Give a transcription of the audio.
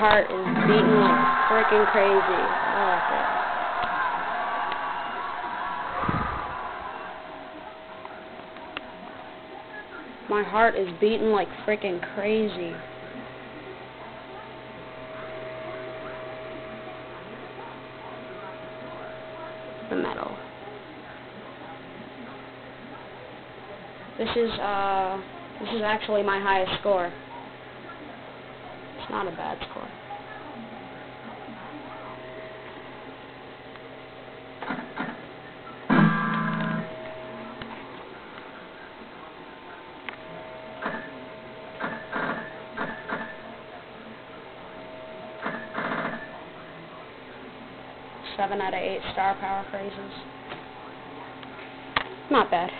heart is beating like freaking crazy. I like it. My heart is beating like freaking crazy. The metal. This is uh this is actually my highest score. Not a bad score. Seven out of eight star power phrases. Not bad.